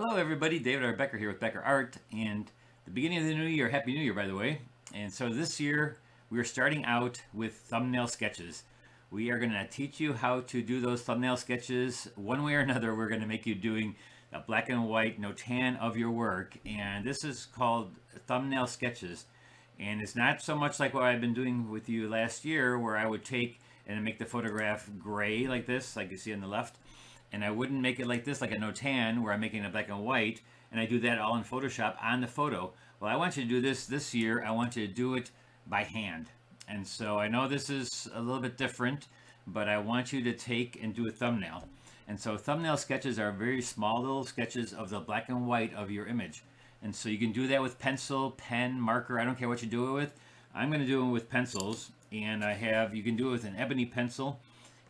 Hello, everybody. David R. Becker here with Becker Art, and the beginning of the new year. Happy New Year, by the way. And so this year we are starting out with thumbnail sketches. We are going to teach you how to do those thumbnail sketches one way or another. We're going to make you doing a black and white Notan of your work, and this is called thumbnail sketches. And it's not so much like what I've been doing with you last year, where I would take and make the photograph gray like this, like you see on the left and I wouldn't make it like this, like a Notan, where I'm making a black and white, and I do that all in Photoshop on the photo. Well, I want you to do this this year. I want you to do it by hand. And so I know this is a little bit different, but I want you to take and do a thumbnail. And so thumbnail sketches are very small little sketches of the black and white of your image. And so you can do that with pencil, pen, marker, I don't care what you do it with. I'm going to do it with pencils, and I have, you can do it with an ebony pencil,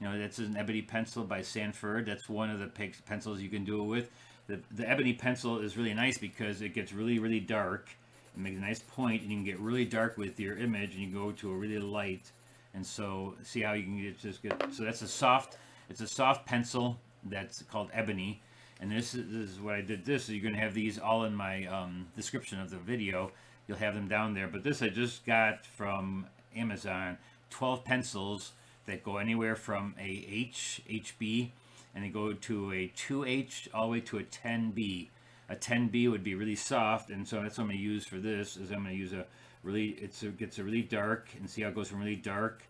you know, that's an ebony pencil by Sanford. That's one of the pencils you can do it with. The, the ebony pencil is really nice because it gets really, really dark. It makes a nice point, and you can get really dark with your image, and you go to a really light. And so, see how you can get just get. So that's a soft. It's a soft pencil that's called ebony. And this is, this is what I did. This you're gonna have these all in my um, description of the video. You'll have them down there. But this I just got from Amazon. 12 pencils that go anywhere from a H, HB, and they go to a 2H all the way to a 10B. A 10B would be really soft, and so that's what I'm going to use for this, is I'm going to use a really, it's a, gets a really dark, and see how it goes from really dark,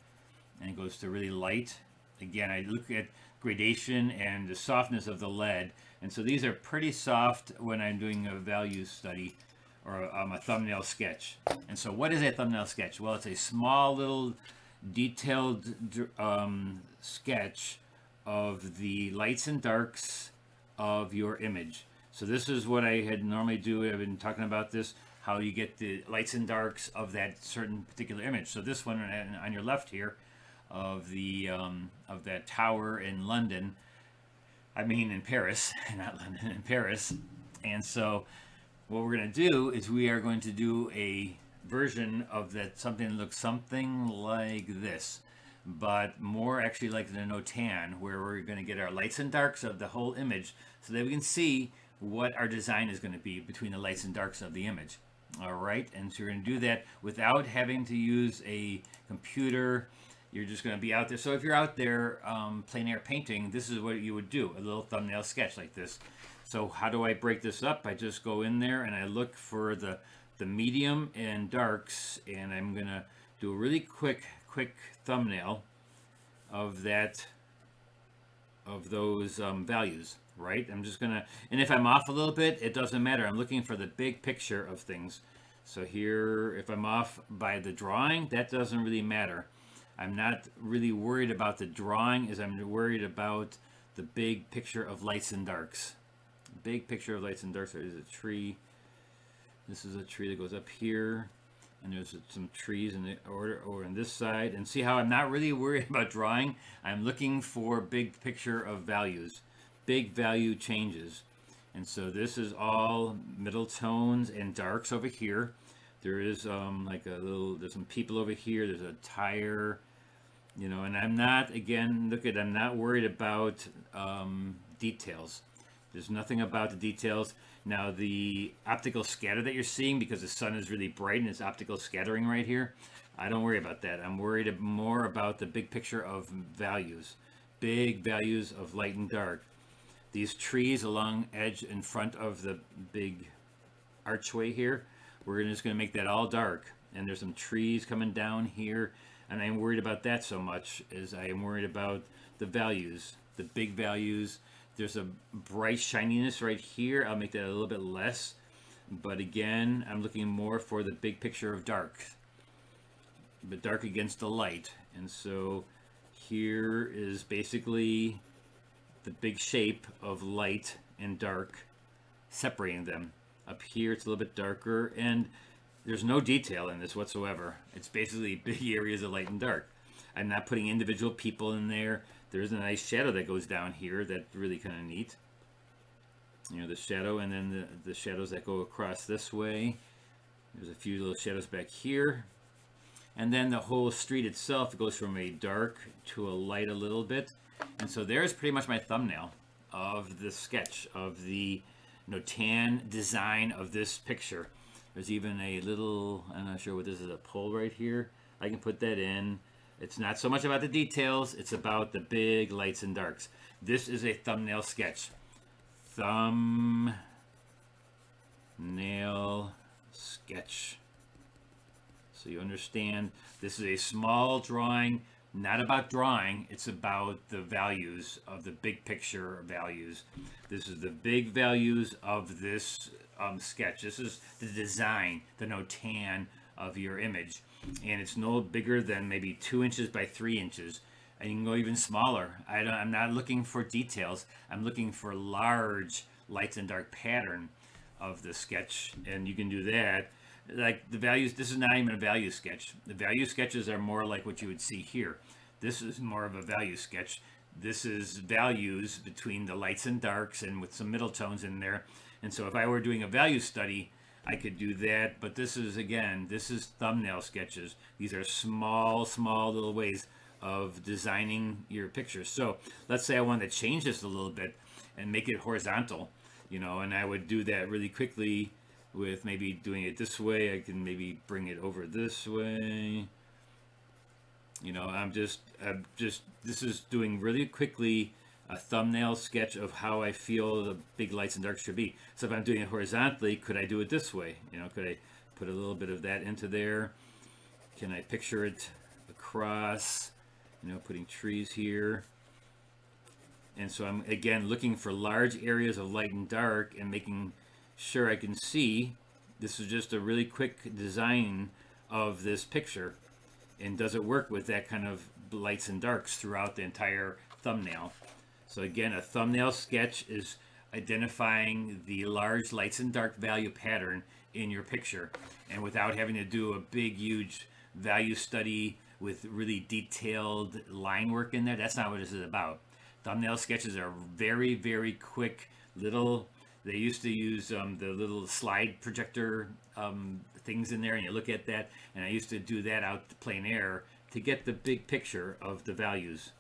and it goes to really light. Again, I look at gradation and the softness of the lead, and so these are pretty soft when I'm doing a value study or um, a thumbnail sketch. And so what is a thumbnail sketch? Well, it's a small little detailed um, sketch of the lights and darks of your image. So this is what I had normally do. I've been talking about this, how you get the lights and darks of that certain particular image. So this one on your left here of the um, of that tower in London, I mean in Paris, not London, in Paris. And so what we're going to do is we are going to do a version of that something looks something like this but more actually like the Notan where we're going to get our lights and darks of the whole image so that we can see what our design is going to be between the lights and darks of the image. All right and so you're going to do that without having to use a computer. You're just going to be out there. So if you're out there um, plein air painting this is what you would do a little thumbnail sketch like this. So how do I break this up? I just go in there and I look for the the medium and darks and I'm gonna do a really quick quick thumbnail of that of those um, values right? I'm just gonna and if I'm off a little bit it doesn't matter. I'm looking for the big picture of things. So here if I'm off by the drawing that doesn't really matter. I'm not really worried about the drawing as I'm worried about the big picture of lights and darks. Big picture of lights and darks is a tree this is a tree that goes up here and there's some trees in the order or in this side. And see how I'm not really worried about drawing? I'm looking for big picture of values big value changes. And so this is all middle tones and darks over here. There is um, like a little there's some people over here there's a tire you know and I'm not again look at I'm not worried about um, details. There's nothing about the details now the optical scatter that you're seeing, because the sun is really bright and it's optical scattering right here, I don't worry about that. I'm worried more about the big picture of values, big values of light and dark. These trees along edge in front of the big archway here, we're just going to make that all dark. And there's some trees coming down here, and I'm worried about that so much as I am worried about the values, the big values, there's a bright shininess right here. I'll make that a little bit less. But again, I'm looking more for the big picture of dark. But dark against the light. And so here is basically the big shape of light and dark separating them. Up here it's a little bit darker and there's no detail in this whatsoever. It's basically big areas of light and dark. I'm not putting individual people in there. There's a nice shadow that goes down here that's really kind of neat. You know, the shadow and then the, the shadows that go across this way. There's a few little shadows back here. And then the whole street itself goes from a dark to a light a little bit. And so there's pretty much my thumbnail of the sketch of the Notan design of this picture. There's even a little, I'm not sure what this is, a pole right here. I can put that in. It's not so much about the details, it's about the big lights and darks. This is a thumbnail sketch. Thumbnail sketch. So you understand, this is a small drawing, not about drawing, it's about the values of the big picture values. This is the big values of this um, sketch. This is the design, the notan of your image. And it's no bigger than maybe two inches by three inches. And you can go even smaller. I am not looking for details. I'm looking for large lights and dark pattern of the sketch. And you can do that. Like the values, this is not even a value sketch. The value sketches are more like what you would see here. This is more of a value sketch. This is values between the lights and darks and with some middle tones in there. And so if I were doing a value study, I could do that. But this is, again, this is thumbnail sketches. These are small, small little ways of designing your pictures. So let's say I wanted to change this a little bit and make it horizontal, you know, and I would do that really quickly with maybe doing it this way. I can maybe bring it over this way. You know, I'm just, I'm just, this is doing really quickly a thumbnail sketch of how I feel the big lights and darks should be. So if I'm doing it horizontally, could I do it this way? You know, could I put a little bit of that into there? Can I picture it across? You know, putting trees here. And so I'm, again, looking for large areas of light and dark and making sure I can see. This is just a really quick design of this picture. And does it work with that kind of lights and darks throughout the entire thumbnail? So again, a thumbnail sketch is identifying the large lights and dark value pattern in your picture. And without having to do a big, huge value study with really detailed line work in there, that's not what this is about. Thumbnail sketches are very, very quick little, they used to use um, the little slide projector um, things in there and you look at that and I used to do that out to plein air to get the big picture of the values.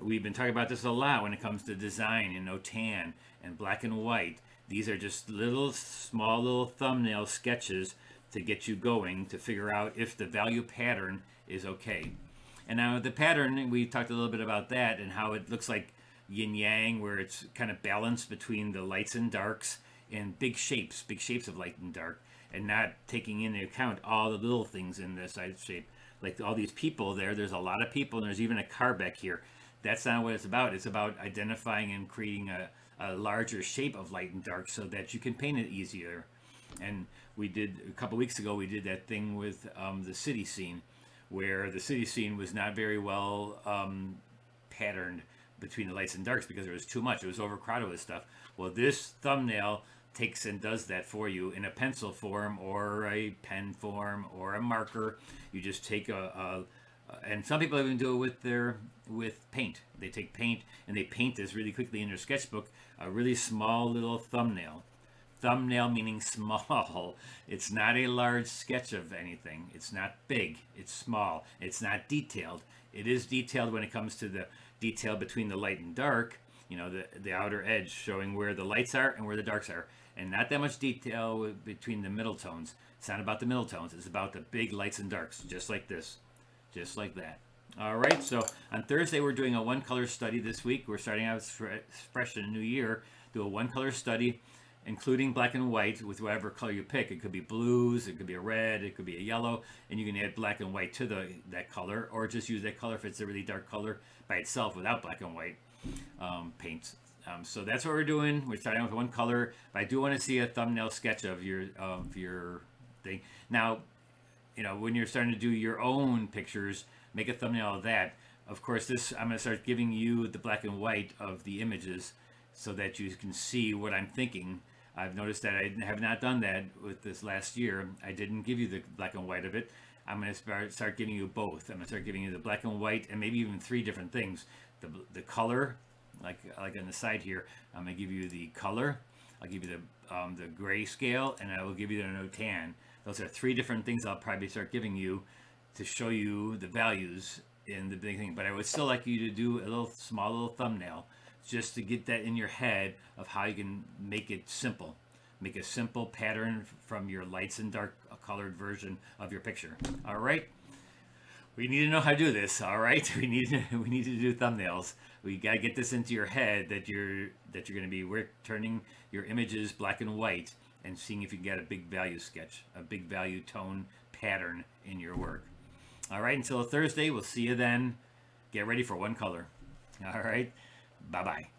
We've been talking about this a lot when it comes to design and Notan and black and white. These are just little, small little thumbnail sketches to get you going to figure out if the value pattern is okay. And now the pattern, we talked a little bit about that and how it looks like yin yang, where it's kind of balanced between the lights and darks and big shapes, big shapes of light and dark, and not taking into account all the little things in this side shape. Like all these people there, there's a lot of people, and there's even a car back here that's not what it's about. It's about identifying and creating a, a larger shape of light and dark so that you can paint it easier. And we did a couple weeks ago. We did that thing with um, the city scene, where the city scene was not very well um, patterned between the lights and darks because there was too much. It was overcrowded with stuff. Well, this thumbnail takes and does that for you in a pencil form or a pen form or a marker. You just take a, a Uh, and some people even do it with their with paint. They take paint and they paint this really quickly in their sketchbook, a really small little thumbnail. Thumbnail meaning small. It's not a large sketch of anything. It's not big. It's small. It's not detailed. It is detailed when it comes to the detail between the light and dark, you know, the, the outer edge showing where the lights are and where the darks are. And not that much detail between the middle tones. It's not about the middle tones. It's about the big lights and darks, just like this just like that. All right, so on Thursday we're doing a one color study this week. We're starting out fresh in a new year. Do a one color study, including black and white with whatever color you pick. It could be blues, it could be a red, it could be a yellow, and you can add black and white to the that color, or just use that color if it's a really dark color by itself without black and white um, paints. Um, so that's what we're doing. We're starting with one color. But I do want to see a thumbnail sketch of your of your thing. Now, you know, when you're starting to do your own pictures, make a thumbnail of that. Of course, this I'm going to start giving you the black and white of the images so that you can see what I'm thinking. I've noticed that I have not done that with this last year. I didn't give you the black and white of it. I'm going to start, giving you both. I'm going to start giving you the black and white and maybe even three different things. The, the color, like like on the side here, I'm going to give you the color. I'll give you the um, the grayscale, and I will give you the Notan. Those are three different things I'll probably start giving you to show you the values in the big thing. But I would still like you to do a little small little thumbnail just to get that in your head of how you can make it simple. Make a simple pattern from your lights and dark colored version of your picture. All right. We need to know how to do this. All right. We need to, we need to do thumbnails. We got to get this into your head that you're that you're going to be we're turning your images black and white and seeing if you can get a big value sketch, a big value tone pattern in your work. All right. Until Thursday. We'll see you then. Get ready for one color. All right. Bye bye.